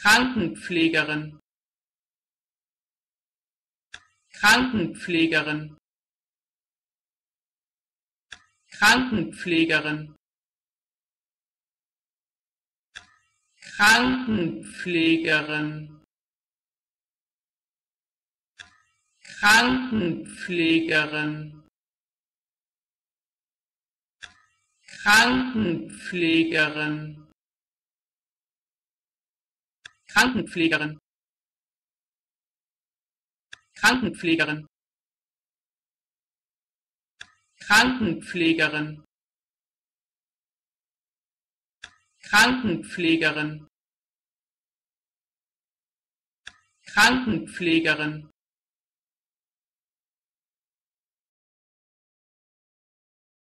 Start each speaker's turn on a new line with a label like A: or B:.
A: Krankenpflegerin. Krankenpflegerin. Krankenpflegerin. Krankenpflegerin. Krankenpflegerin. Krankenpflegerin Krankenpflegerin. Krankenpflegerin. Krankenpflegerin. Krankenpflegerin. Krankenpflegerin